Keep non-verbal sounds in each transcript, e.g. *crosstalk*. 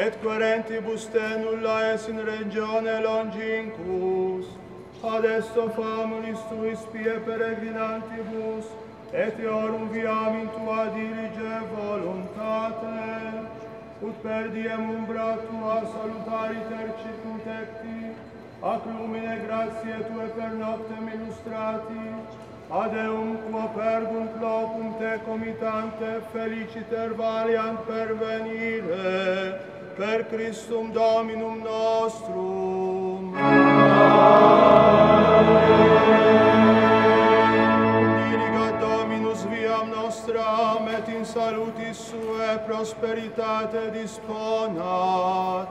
et querentibus te nulla es in regione longincus. Ad esto famulis tuis pie peregrinantibus, et eorum viam in tua dirige voluntate, ut per diem umbra tua salutari tercitum tecti, ac lumine gratiae tue per noctem illustrati, ad eum quo pergum locum te comitante feliciter valiant pervenire, per Christum Dominum nostrum. Dirigat Dominus viam nostram et in salutis sue prosperitate disponat.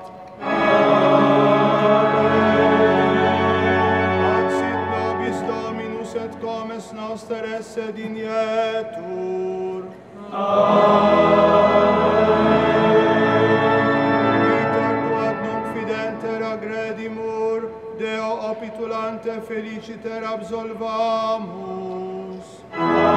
Atsit nobis Dominus et comes noster esse dinietur. Amen. feliciter absolvamus. Amen.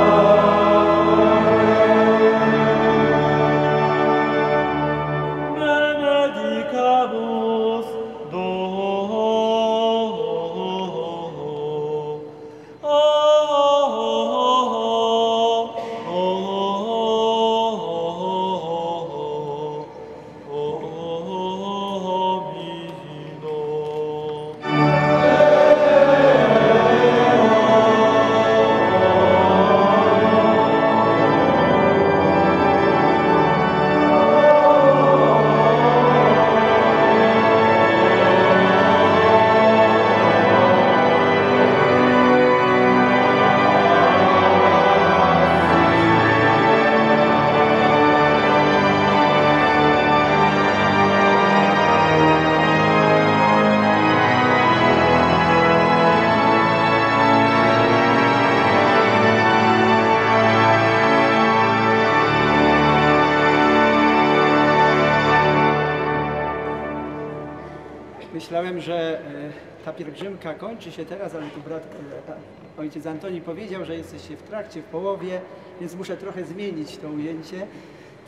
Ta pielgrzymka kończy się teraz, ale tu brat, e, ojciec Antoni powiedział, że jesteście w trakcie, w połowie, więc muszę trochę zmienić to ujęcie.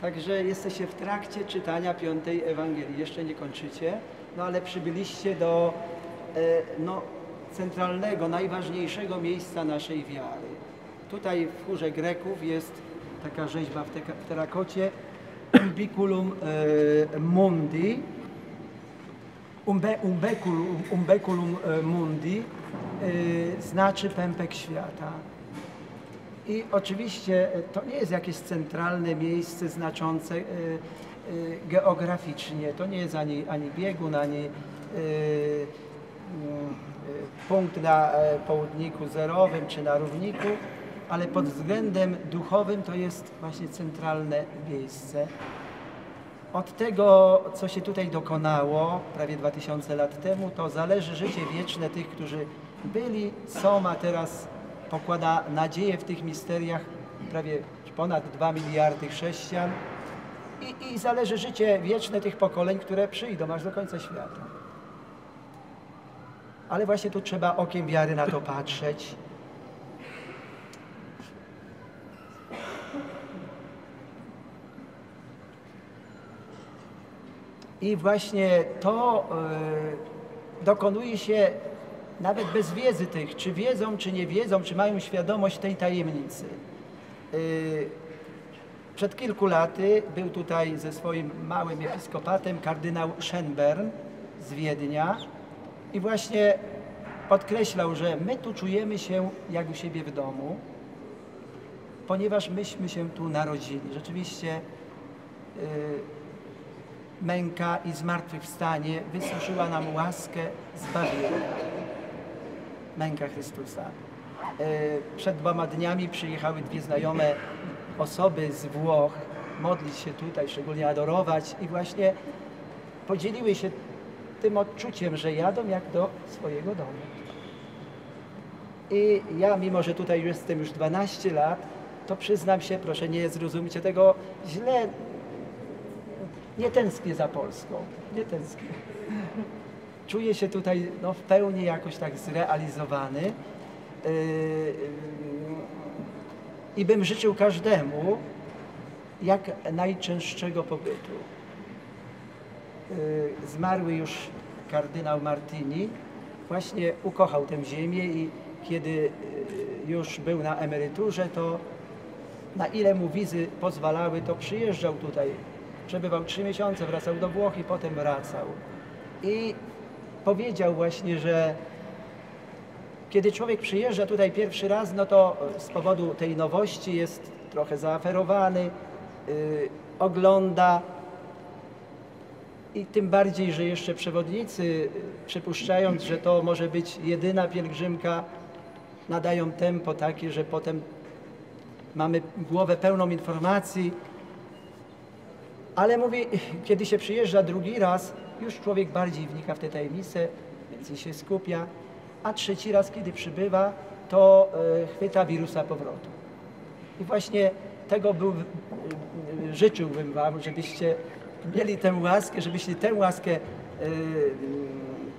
Także jesteście w trakcie czytania piątej Ewangelii. Jeszcze nie kończycie, no ale przybyliście do e, no, centralnego, najważniejszego miejsca naszej wiary. Tutaj w chórze Greków jest taka rzeźba w, terakocie *clears throat* Biculum e, Mundi, Umbe, umbeculum, umbeculum e, mundi e, znaczy pępek świata. I oczywiście e, to nie jest jakieś centralne miejsce znaczące geograficznie. To nie jest ani, ani biegun, ani mm, punkt na południku zerowym czy na równiku, ale pod względem duchowym to jest właśnie centralne miejsce. Od tego, co się tutaj dokonało prawie 2000 lat temu, to zależy życie wieczne tych, którzy byli, są, a teraz pokłada nadzieję w tych misteriach prawie ponad 2 miliardy chrześcijan i, i zależy życie wieczne tych pokoleń, które przyjdą aż do końca świata. Ale właśnie tu trzeba okiem wiary na to patrzeć. I właśnie to e, dokonuje się nawet bez wiedzy tych, czy wiedzą, czy nie wiedzą, czy mają świadomość tej tajemnicy. E, przed kilku laty był tutaj ze swoim małym episkopatem kardynał Schönborn z Wiednia i właśnie podkreślał, że my tu czujemy się jak u siebie w domu, ponieważ myśmy się tu narodzili. Rzeczywiście e, męka i zmartwychwstanie wysuszyła nam łaskę zbawienia. Męka Chrystusa. E, Przed dwoma dniami przyjechały dwie znajome osoby z Włoch modlić się tutaj, szczególnie adorować i właśnie podzieliły się tym odczuciem, że jadą jak do swojego domu. I ja, mimo że tutaj jestem już 12 lat, to przyznam się, proszę nie zrozumcie tego źle, nie tęsknię za Polską, nie tęsknię. Czuję się tutaj no, w pełni jakoś tak zrealizowany yy, i bym życzył każdemu, jak najczęstszego pobytu. Y, Zmarły już kardynał Martini właśnie ukochał tę ziemię i kiedy y, już był na emeryturze, to na ile mu wizy pozwalały, to przyjeżdżał tutaj. Przebywał trzy miesiące, wracał do Włoch i potem wracał. I powiedział właśnie, że kiedy człowiek przyjeżdża tutaj pierwszy raz, no to z powodu tej nowości jest trochę zaaferowany, yy, ogląda i tym bardziej, że jeszcze przewodnicy, yy, przypuszczając, że to może być jedyna pielgrzymka, nadają tempo takie, że potem mamy głowę pełną informacji. Ale mówię, kiedy się przyjeżdża drugi raz, już człowiek bardziej wnika w te tajemnice, więcej się skupia, a trzeci raz, kiedy przybywa, to e, chwyta wirusa powrotu. I właśnie tego był, e, życzyłbym Wam, żebyście mieli tę łaskę, żebyście tę łaskę e,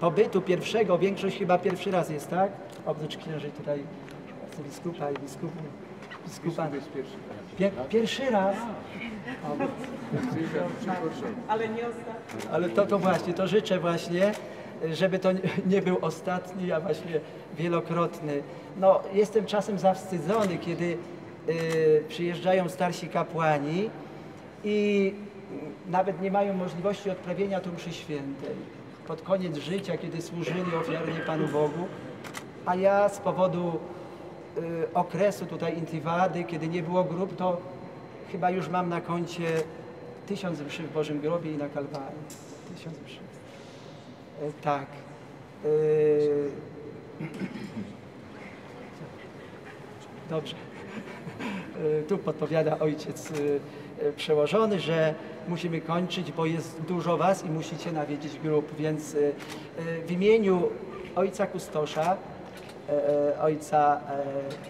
pobytu pierwszego, większość chyba pierwszy raz jest, tak? Oprócz księży tutaj biskupa i biskupu. Biskupa. Pier, pierwszy raz. Ale nie ostatnio. ale to, to właśnie, to życzę właśnie, żeby to nie- był ostatni, a właśnie wielokrotny. No, jestem czasem zawstydzony, kiedy y, przyjeżdżają starsi kapłani i nawet nie mają możliwości odprawienia tu mszy świętej. Pod koniec życia, kiedy służyli ofiarnie Panu Bogu, a ja z powodu okresu tutaj intywady, kiedy nie było grup, to chyba już mam na koncie tysiąc mszy w Bożym Grobie i na Kalwarii. Tysiąc mszy. E, tak. E, Dobrze. *laughs* Tu podpowiada ojciec przełożony, że musimy kończyć, bo jest dużo was i musicie nawiedzić grup, więc w imieniu ojca Kustosza, ojca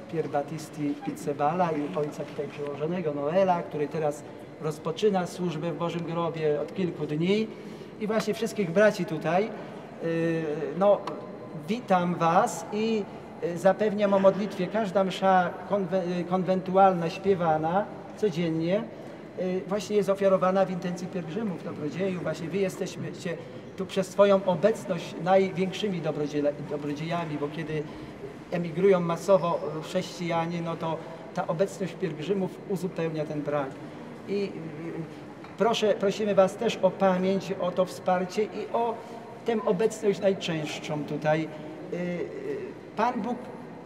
e, Pier Battisti Pizzebala i ojca tutaj przełożonego Noela, który teraz rozpoczyna służbę w Bożym Grobie od kilku dni i właśnie wszystkich braci tutaj. e, No, witam was i e, zapewniam o modlitwie. Każda msza konwe- konwentualna, śpiewana codziennie właśnie jest ofiarowana w intencji pielgrzymów, dobrodziejów. Właśnie wy jesteście tu przez swoją obecność największymi dobrodziejami, bo kiedy emigrują masowo chrześcijanie, no to ta obecność pielgrzymów uzupełnia ten brak. I y, proszę, prosimy Was też o pamięć, o to wsparcie i o tę obecność najczęstszą tutaj. Y, y, Pan Bóg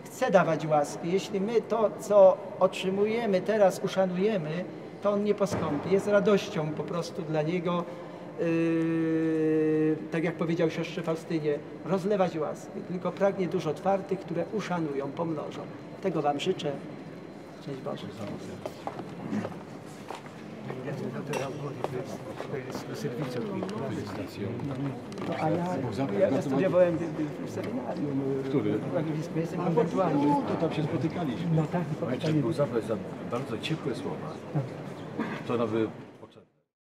chce dawać łaski. Jeśli my to, co otrzymujemy teraz, uszanujemy, to On nie poskąpi. Jest radością po prostu dla Niego, yy, tak jak powiedział siostrze Faustynie, rozlewać łaski. Tylko pragnie dusz otwartych, które uszanują, pomnożą. Tego Wam życzę. Szczęść Boże. No, a ja, ja studiowałem w, seminarium. Który? Jestem konwentualny. To tam się spotykaliśmy. No tak, Ojciec był bardzo ciepłe słowa. To nowy